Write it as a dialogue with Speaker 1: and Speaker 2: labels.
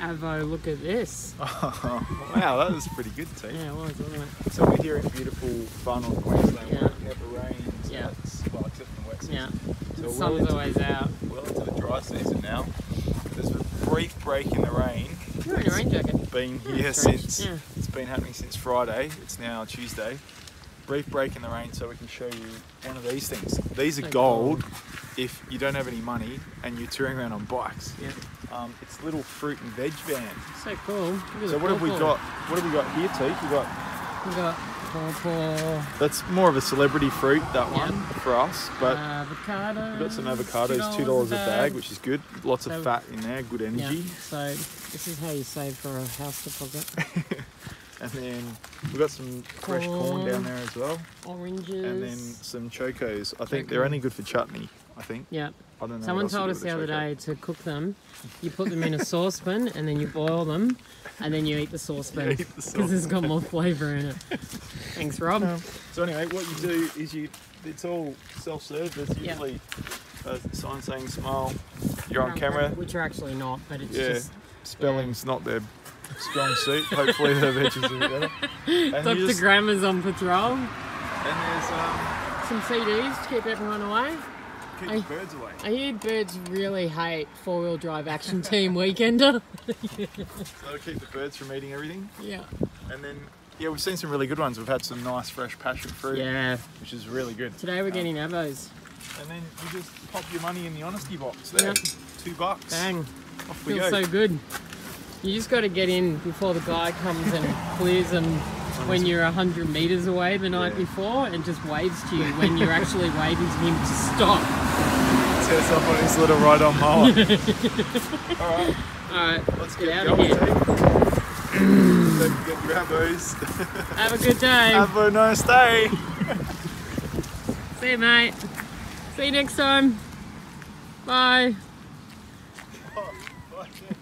Speaker 1: Avo, look at this.
Speaker 2: Oh, wow, that was pretty good, too.
Speaker 1: Yeah, it was, wasn't it?
Speaker 2: So we're here in beautiful, far north Queensland
Speaker 1: Yeah.
Speaker 2: where it never rains.
Speaker 1: Yeah.
Speaker 2: Well, except in the wet season.
Speaker 1: Yeah.
Speaker 2: So
Speaker 1: The sun's
Speaker 2: into,
Speaker 1: always out.
Speaker 2: well into the dry season now. There's a brief break in the rain.
Speaker 1: You're in a rain jacket.
Speaker 2: Been
Speaker 1: Yeah,
Speaker 2: here since
Speaker 1: Yeah.
Speaker 2: it's been happening since Friday. It's now Tuesday. Brief break in the rain so we can show you one of these things. These are
Speaker 1: So
Speaker 2: gold if you don't have any money and you're touring around on bikes.
Speaker 1: Yeah.
Speaker 2: Um, it's little fruit and veg van.
Speaker 1: So cool.
Speaker 2: So what have we got? What have we got here, Teak? We got
Speaker 1: We got purple
Speaker 2: that's more of a celebrity fruit that
Speaker 1: Yeah.
Speaker 2: one for us, but
Speaker 1: avocado.
Speaker 2: we've got some avocados, two dollars a bag, which is good. Lots of fat in there, good
Speaker 1: Yeah.
Speaker 2: energy.
Speaker 1: So this is how you save for a house deposit.
Speaker 2: And then we've got some fresh corn down there as well,
Speaker 1: Oranges.
Speaker 2: and then some chokos. I think they're only good for chutney. I think.
Speaker 1: yeah.
Speaker 2: I don't know.
Speaker 1: Someone
Speaker 2: what else we
Speaker 1: told us the other day to cook them. You put them in a saucepan and then you boil them, and then you eat the saucepan because it's got more flavour in it. Thanks, Rob.
Speaker 2: Um, so anyway, what you do is you, it's all self-serve. There's usually a sign saying smile. You're on um, camera.
Speaker 1: which are actually not, but it's
Speaker 2: Yeah.
Speaker 1: just
Speaker 2: Spelling's not their strong suit. Hopefully the veggies are better. And,
Speaker 1: Dr.
Speaker 2: just,
Speaker 1: Grammar's on patrol.
Speaker 2: and there's um,
Speaker 1: Some CDs to keep everyone away.
Speaker 2: keep
Speaker 1: I-
Speaker 2: the birds away.
Speaker 1: I hear birds really hate four wheel drive action team weekender.
Speaker 2: That'll keep the birds from eating everything.
Speaker 1: yeah.
Speaker 2: And then yeah, we've seen some really good ones. We've had some nice fresh passion fruit,
Speaker 1: Yeah.
Speaker 2: which is really good.
Speaker 1: Today we're getting avos.
Speaker 2: And then you just pop your money in the honesty box there.
Speaker 1: Yep.
Speaker 2: Two bucks.
Speaker 1: Bang.
Speaker 2: Off we
Speaker 1: Feels
Speaker 2: go.
Speaker 1: so good. You just got to get in before the guy comes and clears them when you're 100 metres away the night
Speaker 2: Yeah.
Speaker 1: before and just waves to you when you're actually waving to him to stop.
Speaker 2: Sets up on his little ride-on mower. All right,
Speaker 1: Alright,
Speaker 2: let's
Speaker 1: get
Speaker 2: get,
Speaker 1: out of here.
Speaker 2: Don't forget your avos.
Speaker 1: Have a good day.
Speaker 2: Have a nice day.
Speaker 1: See you, mate. See you next time. Bye. Watch it.